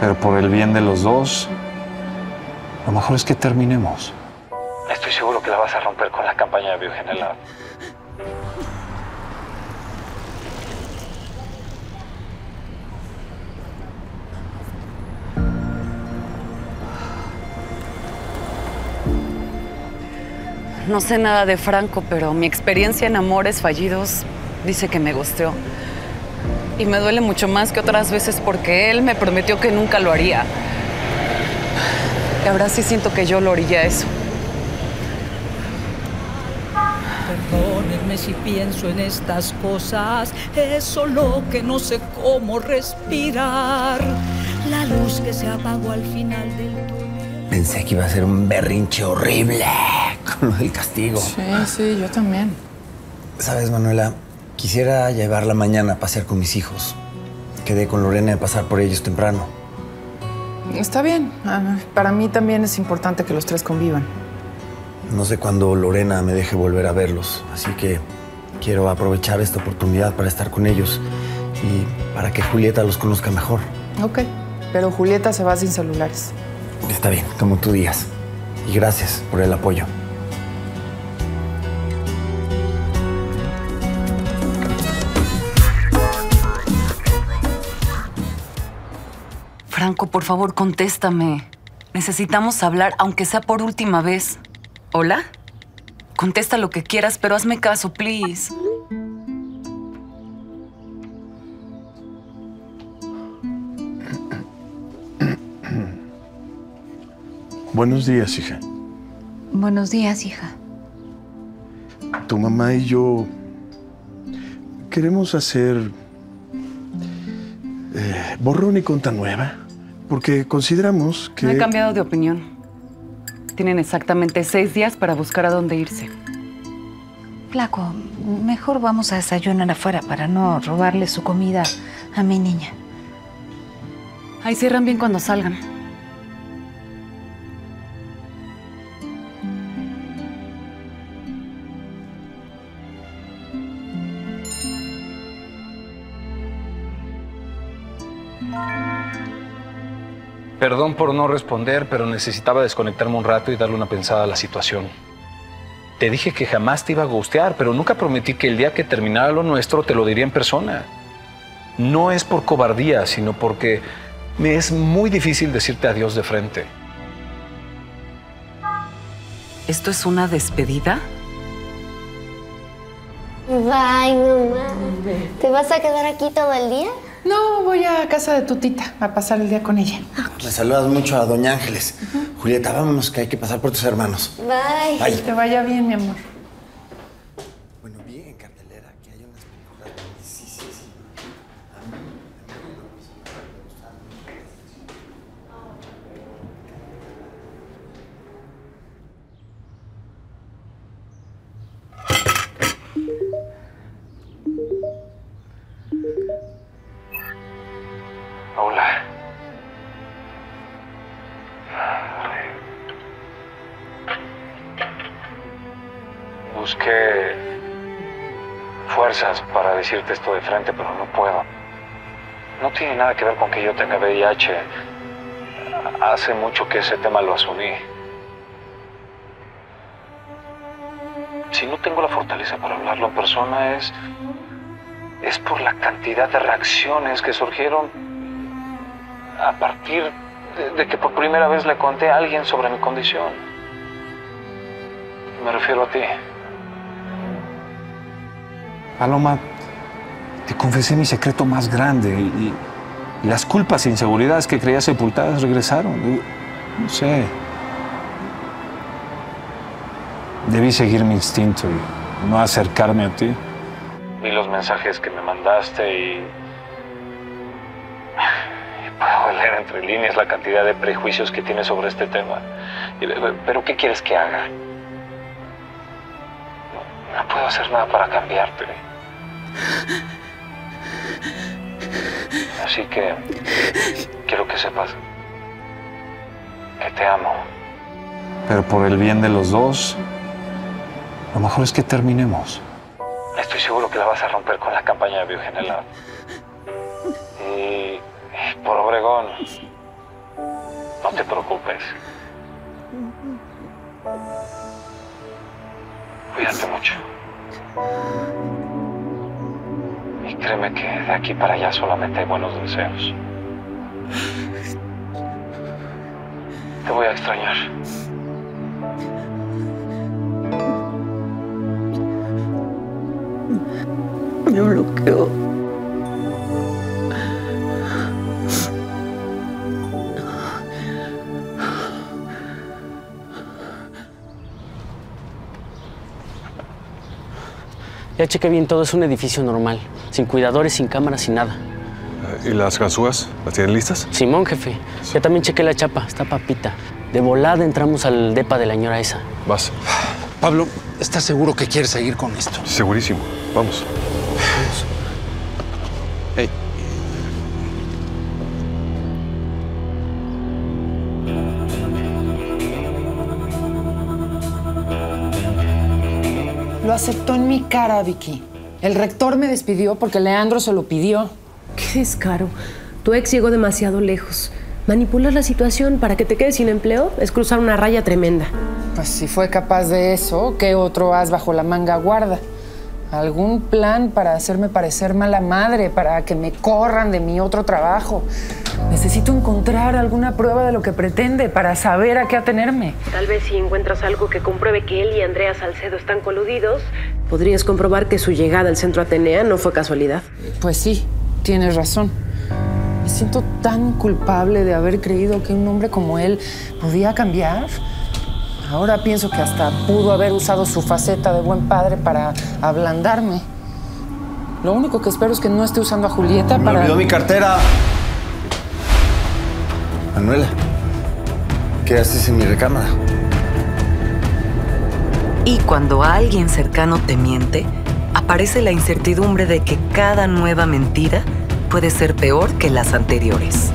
Pero por el bien de los dos, lo mejor es que terminemos. Estoy seguro que la vas a romper con la campaña de Biogenela. No sé nada de Franco, pero mi experiencia en amores fallidos dice que me gusteó. Y me duele mucho más que otras veces porque él me prometió que nunca lo haría. Y ahora sí siento que yo lo orillé a eso. Perdónenme si pienso en estas cosas, es solo que no sé cómo respirar. La luz que se apagó al final del túnel. Pensé que iba a ser un berrinche horrible con lo del castigo. Sí, sí, yo también. Sabes, Manuela, quisiera llevarla mañana a pasear con mis hijos. Quedé con Lorena de pasar por ellos temprano. Está bien. Ah, Para mí también es importante que los tres convivan. No sé cuándo Lorena me deje volver a verlos, así que quiero aprovechar esta oportunidad para estar con ellos y para que Julieta los conozca mejor. Ok. Pero Julieta se va sin celulares. Está bien, como tú digas. Y gracias por el apoyo. Franco, por favor, contéstame. Necesitamos hablar, aunque sea por última vez. ¿Hola? Contesta lo que quieras, pero hazme caso, please. Buenos días, hija. Buenos días, hija. Tu mamá y yo queremos hacer eh, borrón y conta nueva, porque consideramos que... No he cambiado de opinión. Tienen exactamente seis días para buscar a dónde irse. Flaco, mejor vamos a desayunar afuera para no robarle su comida a mi niña. Ahí cierran bien cuando salgan. Perdón por no responder, pero necesitaba desconectarme un rato y darle una pensada a la situación. Te dije que jamás te iba a gustear, pero nunca prometí que el día que terminara lo nuestro te lo diría en persona. No es por cobardía, sino porque me es muy difícil decirte adiós de frente. ¿Esto es una despedida? Bye, mamá. ¿Te vas a quedar aquí todo el día? No, voy a casa de tu tita a pasar el día con ella. Me saludas mucho a Doña Ángeles. Julieta, vámonos, que hay que pasar por tus hermanos. Bye. Bye. Que te vaya bien, mi amor. Busqué fuerzas para decirte esto de frente, pero no puedo. No tiene nada que ver con que yo tenga VIH. Hace mucho que ese tema lo asumí. Si no tengo la fortaleza para hablarlo en persona es es por la cantidad de reacciones que surgieron a partir de, de que por primera vez le conté a alguien sobre mi condición. Me refiero a ti. Paloma, te confesé mi secreto más grande y, y las culpas e inseguridades que creía sepultadas regresaron. No sé. Debí seguir mi instinto y no acercarme a ti. Vi los mensajes que me mandaste y... Puedo leer entre líneas la cantidad de prejuicios que tienes sobre este tema. Pero ¿qué quieres que haga? No puedo hacer nada para cambiarte. Así que quiero que sepas que te amo. Pero por el bien de los dos, lo mejor es que terminemos. Estoy seguro que la vas a romper con la campaña de Biogenela. Y, y por Obregón, No te preocupes. Cuídate mucho. Créeme que de aquí para allá solamente hay buenos deseos. Te voy a extrañar. Me bloqueó. Ya chequé bien todo, es un edificio normal, sin cuidadores, sin cámaras, sin nada. ¿Y las ganzúas? ¿Las tienen listas? Simón, jefe. Ya también chequé la chapa, está papita. De volada entramos al depa de la señora esa. Vas. Pablo, ¿estás seguro que quieres seguir con esto? Segurísimo. Vamos. Lo aceptó en mi cara, Vicky. El rector me despidió porque Leandro se lo pidió. Qué descaro. Tu ex llegó demasiado lejos. Manipular la situación para que te quedes sin empleo es cruzar una raya tremenda. Pues si fue capaz de eso, ¿qué otro as bajo la manga guarda? ¿Algún plan para hacerme parecer mala madre, para que me corran de mi otro trabajo? Necesito encontrar alguna prueba de lo que pretende para saber a qué atenerme. Tal vez si encuentras algo que compruebe que él y Andrea Salcedo están coludidos, podrías comprobar que su llegada al centro Atenea no fue casualidad. Pues sí, tienes razón. Me siento tan culpable de haber creído que un hombre como él podía cambiar. Ahora pienso que hasta pudo haber usado su faceta de buen padre para ablandarme. Lo único que espero es que no esté usando a Julieta Me para... olvidó mi cartera. Manuela, ¿qué haces en mi recámara? Y cuando alguien cercano te miente, aparece la incertidumbre de que cada nueva mentira puede ser peor que las anteriores.